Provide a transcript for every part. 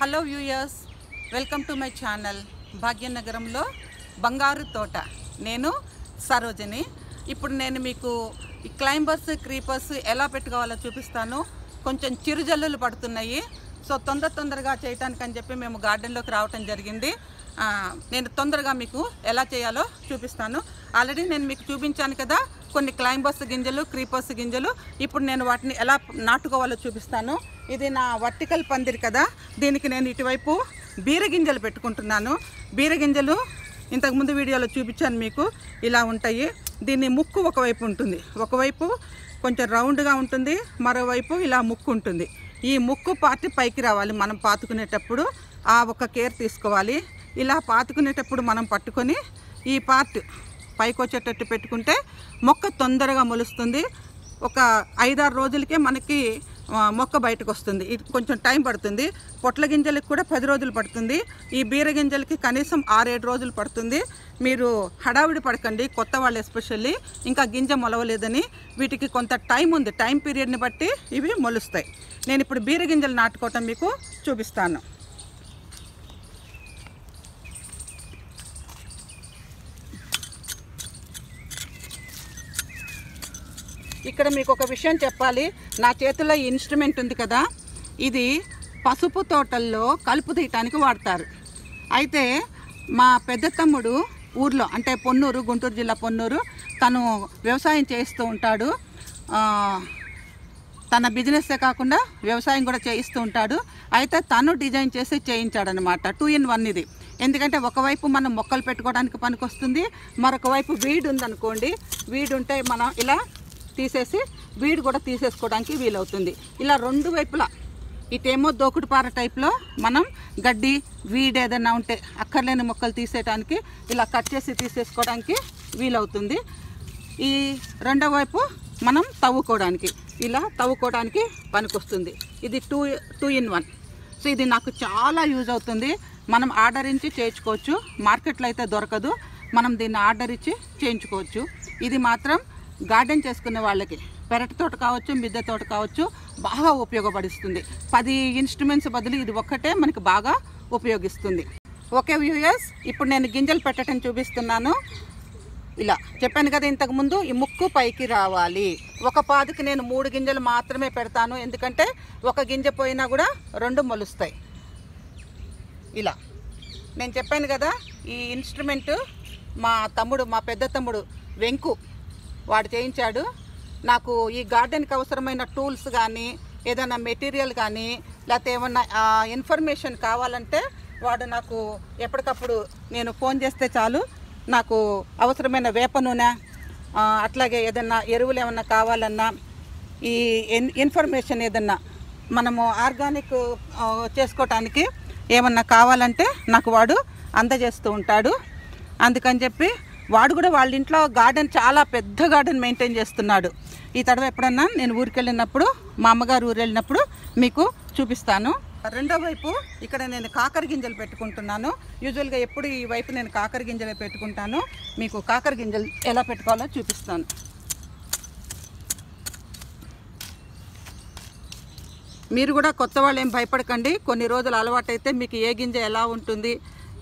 Hello viewers welcome to my channel భాగ్యనగరంలో బంగారు తోట. నేను సరోజని. ఇప్పుడు నేను మీకు ఈ క్లైంబర్స్ క్రీపర్స్ ఎలా పెట్టుకోవాలో చూపిస్తాను. కొంచెం చిరుజల్లులు పడుతున్నాయి. సో తొందర తొందరగా చేయటానికి అని చెప్పి మేము గార్డెన్లోకి రావటం జరిగింది. నేను తొందరగా మీకు ఎలా చేయాలో చూపిస్తాను. ఆల్రెడీ నేను మీకు చూపించాను కదా కొన్ని క్లైంబస్ గింజలు క్రీపర్స్ గింజలు. ఇప్పుడు నేను వాటిని ఎలా నాటుకోవాలో చూపిస్తాను. ఇది నా వర్టికల్ పందిరి కదా. దీనికి నేను ఇటువైపు బీర గింజలు పెట్టుకుంటున్నాను. బీర గింజలు ఇంతకుముందు వీడియోలో చూపించాను మీకు. ఇలా ఉంటాయి. దీన్ని ముక్కు ఒకవైపు ఉంటుంది. ఒకవైపు కొంచెం రౌండ్గా ఉంటుంది. మరోవైపు ఇలా ముక్కు ఉంటుంది. ఈ ముక్కు పార్ట్ పైకి రావాలి. మనం పాతుకునేటప్పుడు ఆ ఒక కేర్ తీసుకోవాలి. ఇలా పాతుకునేటప్పుడు మనం పట్టుకొని ఈ పార్ట్ పైకి వచ్చేటట్టు పెట్టుకుంటే మొక్క తొందరగా మొలుస్తుంది. ఒక ఐదారు రోజులకే మనకి మొక్క బయటకు వస్తుంది ఇది కొంచెం టైం పడుతుంది. పొట్ల గింజలకి కూడా పది రోజులు పడుతుంది. ఈ బీర గింజలకి కనీసం ఆరేడు రోజులు పడుతుంది. మీరు హడావిడి పడకండి కొత్త వాళ్ళు ఎస్పెషల్లీ. ఇంకా గింజ మొలవలేదని వీటికి కొంత టైం ఉంది. టైం పీరియడ్ని బట్టి ఇవి మొలుస్తాయి. నేను ఇప్పుడు బీర గింజలు నాటుకోవటం మీకు చూపిస్తాను. ఇక్కడ మీకు ఒక విషయం చెప్పాలి. నా చేతిలో ఈ ఇన్స్ట్రుమెంట్ ఉంది కదా. ఇది పసుపు తోటల్లో కలుపు తీయటానికి వాడతారు. అయితే మా పెద్ద తమ్ముడు ఊర్లో అంటే పొన్నూరు గుంటూరు జిల్లా పొన్నూరు తను వ్యవసాయం చేస్తూ ఉంటాడు. తన బిజినెస్సే కాకుండా వ్యవసాయం కూడా చేయిస్తూ ఉంటాడు. అయితే తను డిజైన్ చేసి చేయించాడనమాట టూ ఇన్ వన్ ఇది. ఎందుకంటే ఒకవైపు మనం మొక్కలు పెట్టుకోవడానికి పనికొస్తుంది మరొక వైపు వీడ్ ఉందనుకోండి వీడ్ ఉంటే మనం ఇలా తీసేసి వీడు కూడా తీసేసుకోవడానికి వీలవుతుంది. ఇలా రెండు వైపులా ఇటేమో దోకుడుపార టైప్లో మనం గడ్డి వీడ్ ఏదైనా ఉంటే అక్కర్లేని మొక్కలు తీసేయడానికి ఇలా కట్ చేసి తీసేసుకోవడానికి వీలవుతుంది. ఈ రెండో వైపు మనం తవ్వుకోవడానికి ఇలా తవ్వుకోవడానికి పనికొస్తుంది. ఇది two two in one. So ఇది నాకు చాలా యూజ్ అవుతుంది. మనం ఆర్డర్ ఇచ్చి చేయించుకోవచ్చు. మార్కెట్లో అయితే దొరకదు. మనం దీన్ని ఆర్డర్ ఇచ్చి చేయించుకోవచ్చు. ఇది మాత్రం గార్డెన్ చేసుకునే వాళ్ళకి పెరటి తోట కావచ్చు మిద్దె తోట కావచ్చు బాగా ఉపయోగపడిస్తుంది. పది ఇన్స్ట్రుమెంట్స్ బదులు ఇది ఒక్కటే మనకి బాగా ఉపయోగిస్తుంది. ఓకే వ్యూయర్స్ ఇప్పుడు నేను గింజలు పెట్టడం చూపిస్తున్నాను. ఇలా చెప్పాను కదా ఇంతకుముందు ఈ ముక్కు పైకి రావాలి. ఒక పాదుకి నేను మూడు గింజలు మాత్రమే పెడతాను. ఎందుకంటే ఒక గింజ పోయినా కూడా రెండు మొలుస్తాయి. ఇలా నేను చెప్పాను కదా ఈ ఇన్స్ట్రుమెంట్ మా తమ్ముడు మా పెద్ద తమ్ముడు వెంకు వాడు చేయించాడు. నాకు ఈ గార్డెన్కి అవసరమైన టూల్స్ కానీ ఏదైనా మెటీరియల్ కానీ లేకపోతే ఏమన్నా ఇన్ఫర్మేషన్ కావాలంటే వాడు నాకు ఎప్పటికప్పుడు నేను ఫోన్ చేస్తే చాలు. నాకు అవసరమైన వేప నూనె అట్లాగే ఏదన్నా ఎరువులు ఏమన్నా కావాలన్నా ఈ ఇన్ఫర్మేషన్ ఏదన్నా మనము ఆర్గానిక్ చేసుకోవటానికి ఏమన్నా కావాలంటే నాకు వాడు అందజేస్తూ ఉంటాడు. అందుకని చెప్పి వాడు కూడా వాళ్ళ ఇంట్లో గార్డెన్ చాలా పెద్ద గార్డెన్ మెయింటైన్ చేస్తున్నాడు. ఈ తడవ ఎప్పుడన్నా నేను ఊరికి వెళ్ళినప్పుడు మా అమ్మగారు ఊరు వెళ్ళినప్పుడు మీకు చూపిస్తాను. రెండో వైపు ఇక్కడ నేను కాకర గింజలు పెట్టుకుంటున్నాను. యూజువల్గా ఎప్పుడు ఈ వైపు నేను కాకర గింజలే పెట్టుకుంటాను. మీకు కాకర గింజలు ఎలా పెట్టుకోవాలో చూపిస్తాను. మీరు కూడా కొత్త వాళ్ళు ఏం భయపడకండి. కొన్ని రోజులు అలవాటైతే మీకు ఏ గింజ ఎలా ఉంటుంది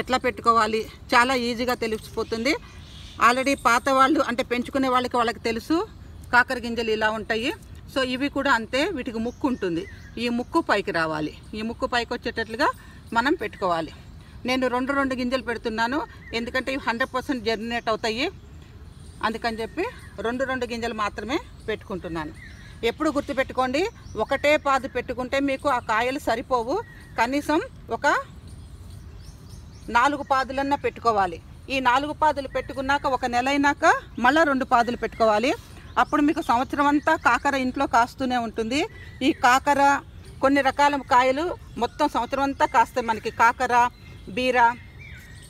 ఎట్లా పెట్టుకోవాలి చాలా ఈజీగా తెలిసిపోతుంది. ఆల్రెడీ పాత వాళ్ళు అంటే పెంచుకునే వాళ్ళకి వాళ్ళకి తెలుసు కాకర గింజలు ఇలా ఉంటాయి. సో ఇవి కూడా అంతే వీటికి ముక్కు ఉంటుంది. ఈ ముక్కు పైకి రావాలి. ఈ ముక్కు పైకి వచ్చేటట్లుగా మనం పెట్టుకోవాలి. నేను రెండు రెండు గింజలు పెడుతున్నాను. ఎందుకంటే ఇవి హండ్రెడ్ పర్సెంట్ జర్మినేట్ అవుతాయి. అందుకని చెప్పి రెండు రెండు గింజలు మాత్రమే పెట్టుకుంటున్నాను. ఎప్పుడు గుర్తుపెట్టుకోండి ఒకటే పాదు పెట్టుకుంటే మీకు ఆ కాయలు సరిపోవు. కనీసం ఒక నాలుగు పాదులన్నా పెట్టుకోవాలి. ఈ నాలుగు పాదులు పెట్టుకున్నాక ఒక నెల అయినాక మళ్ళీ రెండు పాదులు పెట్టుకోవాలి. అప్పుడు మీకు సంవత్సరం అంతా కాకర ఇంట్లో కాస్తూనే ఉంటుంది. ఈ కాకర కొన్ని రకాల కాయలు మొత్తం సంవత్సరం అంతా కాస్తాయి. మనకి కాకర బీర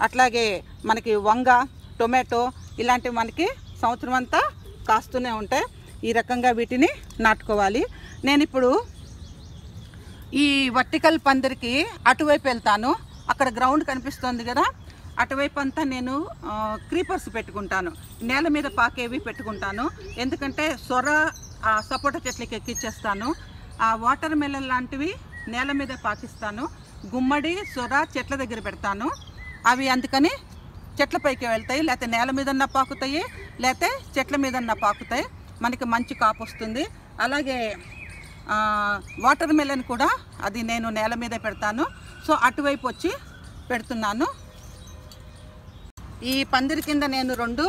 అట్లాగే మనకి వంగ టొమాటో ఇలాంటివి మనకి సంవత్సరం అంతా కాస్తూనే ఉంటాయి. ఈ రకంగా వీటిని నాటుకోవాలి. నేను ఇప్పుడు ఈ వర్టికల్ పందిరికి అటువైపు వెళ్తాను. అక్కడ గ్రౌండ్ కనిపిస్తుంది కదా. అటువైపు అంతా నేను క్రీపర్స్ పెట్టుకుంటాను. నేల మీద పాకేవి పెట్టుకుంటాను. ఎందుకంటే సొర ఆ, సపోటా చెట్లకి ఎక్కిచ్చేస్తాను. ఆ వాటర్ మెలన్ లాంటివి నేల మీద పాకిస్తాను. గుమ్మడి సొర చెట్ల దగ్గర పెడతాను. అవి అందుకని చెట్ల పైకి వెళ్తాయి. లేకపోతే నేల మీదన్నా పాకుతాయి. లేకపోతే చెట్ల మీదన్నా పాకుతాయి. మనకి మంచి కాపు వస్తుంది. అలాగే వాటర్ మెలన్ కూడా అది నేను నేల మీద పెడతాను. సో అటువైపు వచ్చి పెడుతున్నాను. ఈ పందిరి కింద నేను రెండు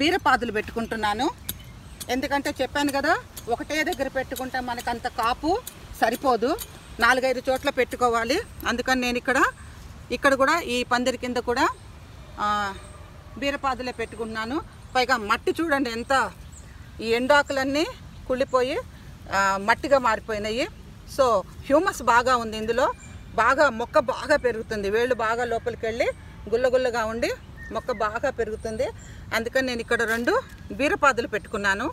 బీరపాదులు పెట్టుకుంటున్నాను. ఎందుకంటే చెప్పాను కదా ఒకటే దగ్గర పెట్టుకుంటే మనకు అంత కాపు సరిపోదు. నాలుగైదు చోట్ల పెట్టుకోవాలి. అందుకని నేను ఇక్కడ ఇక్కడ కూడా ఈ పందిరి కింద కూడా బీరపాదులే పెట్టుకుంటున్నాను. పైగా మట్టి చూడండి ఎంత ఈ ఎండాకులన్నీ కుళ్ళిపోయి మట్టిగా మారిపోయినాయి. సో హ్యూమస్ బాగా ఉంది ఇందులో. బాగా మొక్క బాగా పెరుగుతుంది. వేళ్ళు బాగా లోపలికి వెళ్ళి గుల్లగుల్లగా ఉండి మొక్క బాగా పెరుగుతుంది. అందుకని నేను ఇక్కడ రెండు బీరపాదులు పెట్టుకున్నాను.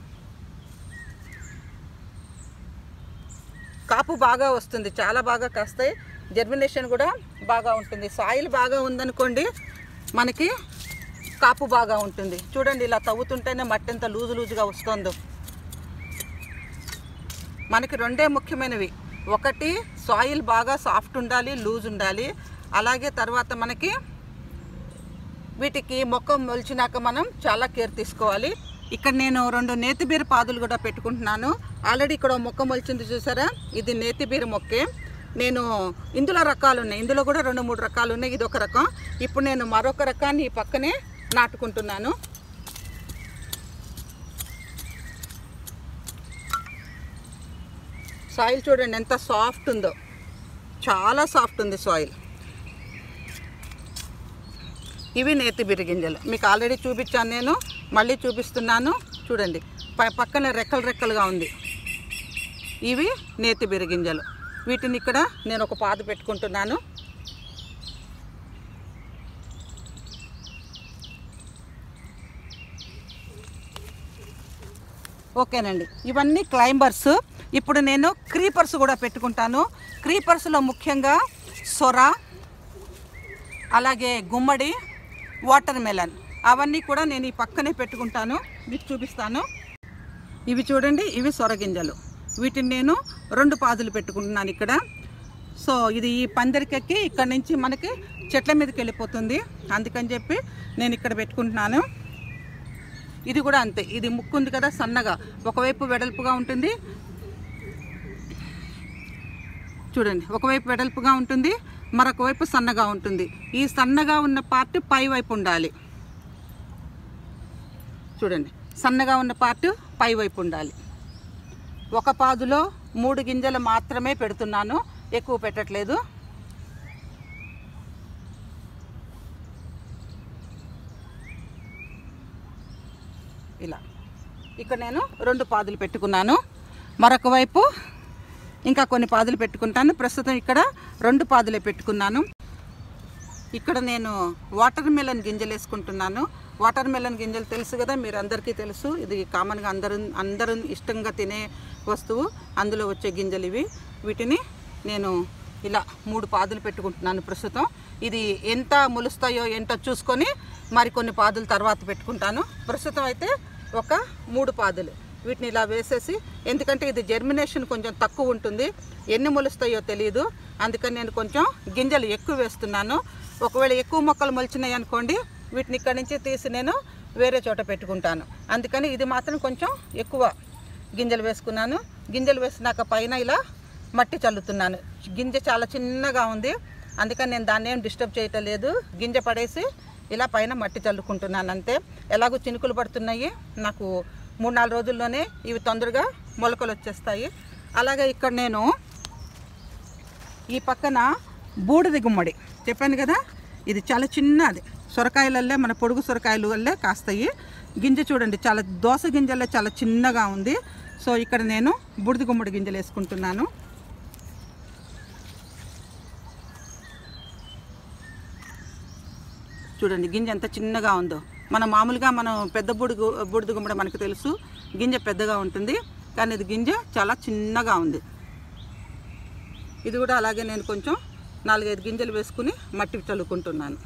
కాపు బాగా వస్తుంది చాలా బాగా కాస్తాయి. జర్మినేషన్ కూడా బాగా ఉంటుంది. సాయిల్ బాగా ఉందనుకోండి మనకి కాపు బాగా ఉంటుంది. చూడండి ఇలా తవ్వుతుంటేనే మట్టి ఎంత లూజు లూజుగా వస్తుందో. మనకి రెండే ముఖ్యమైనవి. ఒకటి సాయిల్ బాగా సాఫ్ట్ ఉండాలి లూజ్ ఉండాలి. అలాగే తర్వాత మనకి వీటికి మొక్క మొలిచినాక మనం చాలా కేర్ తీసుకోవాలి. ఇక్కడ నేను రెండు నేతిబీర పాదులు కూడా పెట్టుకుంటున్నాను. ఆల్రెడీ ఇక్కడ మొక్క మొలిచింది చూసారా? ఇది నేతిబీర మొక్కే. నేను ఇందులో రకాలు ఉన్నాయి. ఇందులో కూడా రెండు మూడు రకాలు ఉన్నాయి. ఇది ఒక రకం. ఇప్పుడు నేను మరొక రకాన్ని ఈ పక్కనే నాటుకుంటున్నాను. సాయిల్ చూడండి ఎంత సాఫ్ట్ ఉందో. చాలా సాఫ్ట్ ఉంది సాయిల్ ఇవి నేతి బిరిగింజలు. మీకు ఆల్రెడీ చూపించాను నేను. మళ్ళీ చూపిస్తున్నాను. చూడండి. ప- పక్కన రెక్కలు రెక్కలుగా ఉంది. ఇవి నేతి బిరిగింజలు. వీటిని ఇక్కడ నేను ఒక పాదు పెట్టుకుంటున్నాను. ఓకేనండి. ఇవన్నీ క్లైంబర్స్. ఇప్పుడు నేను క్రీపర్స్ కూడా పెట్టుకుంటాను. క్రీపర్స్లో ముఖ్యంగా సొర అలాగే గుమ్మడి వాటర్ మెలన్. అవన్నీ కూడా నేను ఈ పక్కనే పెట్టుకుంటాను. మీకు చూపిస్తాను. ఇవి చూడండి ఇవి సొరగింజలు. వీటిని నేను రెండు పాదులు పెట్టుకుంటున్నాను ఇక్కడ. సో ఇది ఈ పందిరికెక్కి ఇక్కడ నుంచి మనకి చెట్ల మీదకి వెళ్ళిపోతుంది. అందుకని చెప్పి నేను ఇక్కడ పెట్టుకుంటున్నాను. ఇది కూడా అంతే. ఇది ముక్కు ఉంది కదా సన్నగా. ఒకవైపు వెడల్పుగా ఉంటుంది. చూడండి ఒకవైపు వెడల్పుగా ఉంటుంది. మరొక వైపు సన్నగా ఉంటుంది. ఈ సన్నగా ఉన్న పార్ట్ పై వైపు ఉండాలి. చూడండి. సన్నగా ఉన్న పార్ట్ పై వైపు ఉండాలి. ఒక పాదులో మూడు గింజలు మాత్రమే పెడుతున్నాను. ఎక్కువ పెట్టట్లేదు. ఇలా. ఇక్కడ నేను రెండు పాదులు పెట్టుకున్నాను. మరొక వైపు ఇంకా కొన్ని పాదులు పెట్టుకుంటాను. ప్రస్తుతం ఇక్కడ రెండు పాదులే పెట్టుకున్నాను. ఇక్కడ నేను వాటర్ మెలన్ గింజలు వేసుకుంటున్నాను. వాటర్ మెలన్ గింజలు తెలుసు కదా మీరు అందరికీ తెలుసు. ఇది కామన్గా అందరూ అందరూ ఇష్టంగా తినే వస్తువు. అందులో వచ్చే గింజలు ఇవి. వీటిని నేను ఇలా మూడు పాదులు పెట్టుకుంటున్నాను ప్రస్తుతం. ఇది ఎంత మొలుస్తాయో ఏంటో చూసుకొని మరికొన్ని పాదులు తర్వాత పెట్టుకుంటాను. ప్రస్తుతం అయితే ఒక మూడు పాదులు. వీటిని ఇలా వేసేసి ఎందుకంటే ఇది జర్మినేషన్ కొంచెం తక్కువ ఉంటుంది. ఎన్ని మొలుస్తాయో తెలియదు అందుకని నేను కొంచెం గింజలు ఎక్కువ వేస్తున్నాను. ఒకవేళ ఎక్కువ మొక్కలు మొలిచినాయి అనుకోండి వీటిని ఇక్కడి నుంచి తీసి నేను వేరే చోట పెట్టుకుంటాను. అందుకని ఇది మాత్రం కొంచెం ఎక్కువ గింజలు వేసుకున్నాను. గింజలు వేసినాక పైన ఇలా మట్టి చల్లుతున్నాను. గింజ చాలా చిన్నగా ఉంది. అందుకని నేను దాన్ని ఏం డిస్టర్బ్ చేయటం లేదు. గింజ పడేసి ఇలా పైన మట్టి చల్లుకుంటున్నాను అంతే. ఎలాగో చినుకులు పడుతున్నాయి. నాకు మూడు నాలుగు రోజుల్లోనే ఇవి తొందరగా మొలకలు వచ్చేస్తాయి. అలాగే ఇక్కడ నేను ఈ పక్కన బూడిద గుమ్మడి చెప్పాను కదా ఇది చాలా చిన్నది. సొరకాయలల్లే మన పొడుగు సొరకాయలు వల్లే కాస్తాయి. గింజ చూడండి చాలా దోస గింజలే చాలా చిన్నగా ఉంది. సో ఇక్కడ నేను బూడిద గుమ్మడి గింజలు వేసుకుంటున్నాను. చూడండి గింజ ఎంత చిన్నగా ఉందో. మన మామూలుగా మనం పెద్ద బుడుగు బుడిద గుమ్మడి మనకు తెలుసు. గింజ పెద్దగా ఉంటుంది. కానీ ఇది గింజ చాలా చిన్నగా ఉంది. ఇది కూడా అలాగే నేను కొంచెం నాలుగైదు గింజలు వేసుకుని మట్టి చల్లుకుంటున్నాను.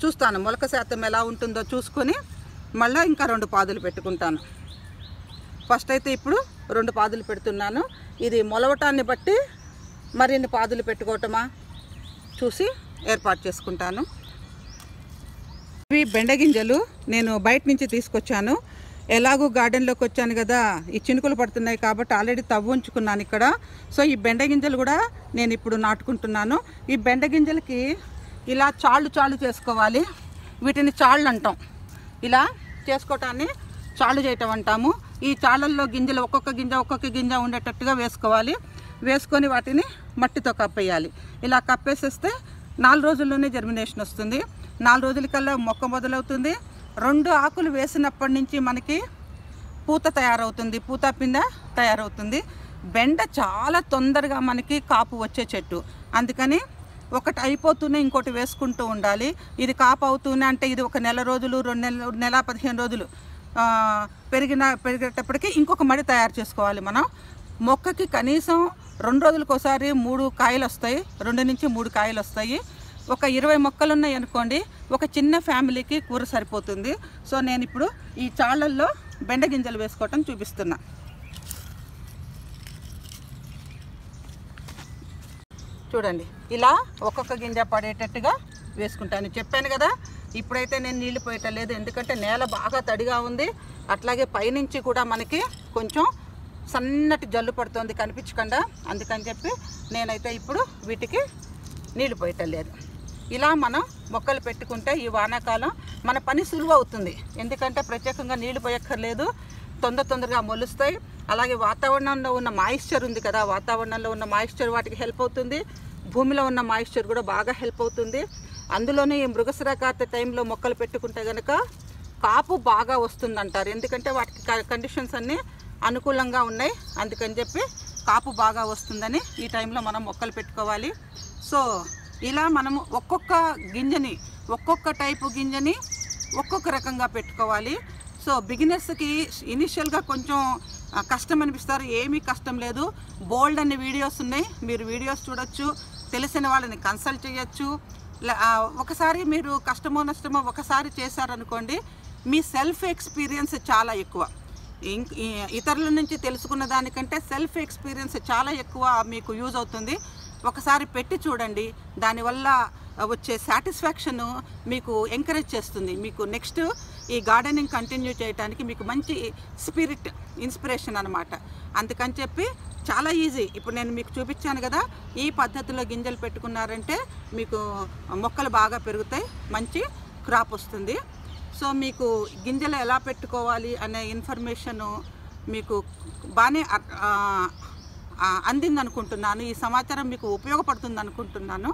చూస్తాను మొలక శాతం ఎలా ఉంటుందో చూసుకొని మళ్ళీ ఇంకా రెండు పాదులు పెట్టుకుంటాను. ఫస్ట్ అయితే ఇప్పుడు రెండు పాదులు పెడుతున్నాను. ఇది మొలవటాన్ని బట్టి మరిన్ని పాదులు పెట్టుకోవటమా? చూసి ఏర్పాటు చేసుకుంటాను. ఇవి బెండగింజలు నేను బయట నుంచి తీసుకొచ్చాను. ఎలాగూ గార్డెన్లోకి వచ్చాను కదా ఈ చినుకులు పడుతున్నాయి కాబట్టి ఆల్రెడీ తవ్వు ఉంచుకున్నాను ఇక్కడ. సో ఈ బెండగింజలు కూడా నేను ఇప్పుడు నాటుకుంటున్నాను. ఈ బెండగింజలకి ఇలా చాళ్ళు చాళ్ళు చేసుకోవాలి. వీటిని చాళ్ళు అంటాం. ఇలా చేసుకోవటాన్ని చాళ్ళు చేయటం అంటాము. ఈ చాళ్ళల్లో గింజలు ఒక్కొక్క గింజ ఒక్కొక్క గింజ ఉండేటట్టుగా వేసుకోవాలి. వేసుకొని వాటిని మట్టితో కప్పేయాలి. ఇలా కప్పేసేస్తే నాలుగు రోజుల్లోనే జర్మినేషన్ వస్తుంది. నాలుగు రోజులకల్లా మొక్క మొదలవుతుంది. రెండు ఆకులు వేసినప్పటి నుంచి మనకి పూత తయారవుతుంది. పూత పింద తయారవుతుంది. బెండ చాలా తొందరగా మనకి కాపు వచ్చే చెట్టు. అందుకని ఒకటి అయిపోతూనే ఇంకోటి వేసుకుంటూ ఉండాలి. ఇది కాపు అవుతూనే అంటే ఇది ఒక నెల రోజులు రెండు నెల నెల పదిహేను రోజులు పెరిగిన పెరిగేటప్పటికి ఇంకొక మడి తయారు చేసుకోవాలి మనం. మొక్కకి కనీసం రెండు రోజులకు ఒకసారి మూడు కాయలు వస్తాయి రెండు నుంచి మూడు కాయలు వస్తాయి ఒక ఇరవై మొక్కలు ఉన్నాయి అనుకోండి ఒక చిన్న ఫ్యామిలీకి కూర సరిపోతుంది. సో నేను ఇప్పుడు ఈ చాళ్ళల్లో బెండ గింజలు వేసుకోవటం చూపిస్తున్నా. చూడండి ఇలా ఒక్కొక్క గింజ పడేటట్టుగా వేసుకుంటాను. చెప్పాను కదా ఇప్పుడైతే నేను నీళ్ళు పోయటం లేదు ఎందుకంటే నేల బాగా తడిగా ఉంది. అట్లాగే పైనుంచి కూడా మనకి కొంచెం సన్నటి జల్లు పడుతుంది కనిపించకుండా. అందుకని చెప్పి నేనైతే ఇప్పుడు వీటికి నీళ్ళు పోయటం లేదు. ఇలా మనం మొక్కలు పెట్టుకుంటే ఈ వానాకాలం మన పని సులువు అవుతుంది ఎందుకంటే ప్రత్యేకంగా నీళ్ళు పోయక్కర్లేదు. తొందర తొందరగా మొలుస్తాయి. అలాగే వాతావరణంలో ఉన్న మాయిశ్చర్ ఉంది కదా వాతావరణంలో ఉన్న మాయిశ్చర్ వాటికి హెల్ప్ అవుతుంది. భూమిలో ఉన్న మాయిశ్చర్ కూడా బాగా హెల్ప్ అవుతుంది. అందులోనే ఈ మృగశిరకార్త టైంలో మొక్కలు పెట్టుకుంటే కనుక కాపు బాగా వస్తుందంటారు. ఎందుకంటే వాటికి కండిషన్స్ అన్నీ అనుకూలంగా ఉన్నాయి. అందుకని చెప్పి కాపు బాగా వస్తుందని ఈ టైంలో మనం మొక్కలు పెట్టుకోవాలి. సో ఇలా మనము ఒక్కొక్క గింజని ఒక్కొక్క టైపు గింజని ఒక్కొక్క రకంగా పెట్టుకోవాలి. సో బిగినర్స్కి ఇనిషియల్గా కొంచెం కష్టం అనిపిస్తారు. ఏమీ కష్టం లేదు. బోల్డ్ అనే వీడియోస్ ఉన్నాయి. మీరు వీడియోస్ చూడొచ్చు. తెలిసిన వాళ్ళని కన్సల్ట్ చేయొచ్చు. ఒకసారి మీరు కష్టమో నష్టమో ఒకసారి చేశారనుకోండి మీ సెల్ఫ్ ఎక్స్పీరియన్స్ చాలా ఎక్కువ. ఇతరుల నుంచి తెలుసుకున్న దానికంటే సెల్ఫ్ ఎక్స్పీరియన్స్ చాలా ఎక్కువ మీకు యూజ్ అవుతుంది. ఒకసారి పెట్టి చూడండి. దానివల్ల వచ్చే సాటిస్ఫాక్షన్ మీకు ఎంకరేజ్ చేస్తుంది. మీకు నెక్స్ట్ ఈ గార్డెనింగ్ కంటిన్యూ చేయడానికి మీకు మంచి స్పిరిట్ ఇన్స్పిరేషన్ అనమాట అందుకని చెప్పి చాలా ఈజీ. ఇప్పుడు నేను మీకు చూపించాను కదా ఈ పద్ధతిలో గింజలు పెట్టుకున్నారంటే మీకు మొక్కలు బాగా పెరుగుతాయి మంచి క్రాప్ వస్తుంది. సో మీకు గింజలు ఎలా పెట్టుకోవాలి అనే ఇన్ఫర్మేషను మీకు బాగానే అందిందనుకుంటున్నాను. అందింది అనుకుంటున్నాను ఈ సమాచారం మీకు ఉపయోగపడుతుంది అనుకుంటున్నాను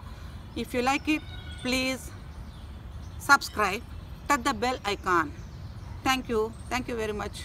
if you like it please subscribe touch the bell icon thank you thank you very much